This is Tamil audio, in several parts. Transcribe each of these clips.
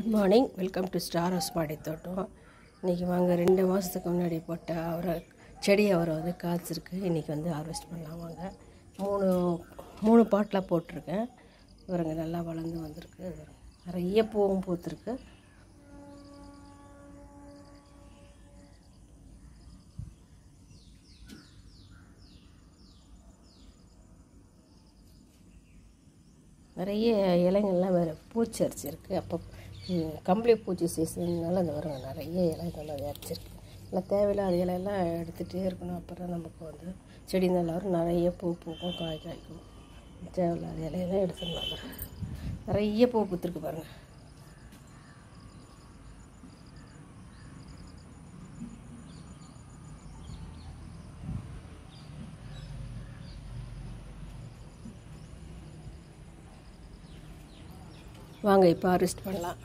Good morning welcome to star house மாடி தோட்டம் இன்றைக்கி வாங்க ரெண்டு மாதத்துக்கு முன்னாடி போட்ட அவரை செடி அவரை வந்து காய்ச்சிருக்கு. இன்றைக்கி வந்து ஹார்வெஸ்ட் பண்ணலாம் வாங்க. மூணு மூணு பாட்டில் போட்டிருக்கேன். இவருங்க நல்லா வளர்ந்து வந்திருக்கு. நிறைய பூவும் பூத்துருக்கு. நிறைய இலைங்கள்லாம் வேறு பூச்சி அரிச்சிருக்கு. அப்போ கம்பளி பூச்சி சீசன்னால அந்த வருங்க நிறைய இலைகள் அரிச்சிருக்கு. இல்லை தேவையில்லாத இலையெல்லாம் எடுத்துகிட்டே இருக்கணும். அப்புறம் நமக்கு வந்து செடி நல்லா வரும். நிறைய பூ பூக்கும் காய் காய்க்கும். தேவையில்லாத இலையெல்லாம் எடுத்துருந்தாங்க நிறைய பூ பூத்துருக்கு பாருங்கள் வாங்க இப்போ அரெஸ்ட் பண்ணலாம்.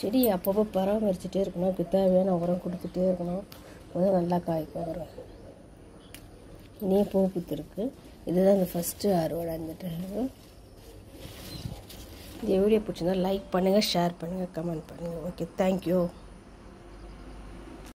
செடியை அப்பப்போ பராமரிச்சுட்டே இருக்கணும். அதுக்கு தேவையான உரம் கொடுத்துட்டே இருக்கணும். அப்போ நல்லா காய்க்கும் வரும் இனியும் பூ பூத்துருக்கு. இதுதான் இந்த ஃபஸ்ட்டு அறுவடை இந்த டைமு இந்த வீடியோ பிடிச்சிருந்தா லைக் பண்ணுங்கள் ஷேர் பண்ணுங்கள் கமெண்ட் பண்ணுங்கள் ஓகே தேங்க்யூ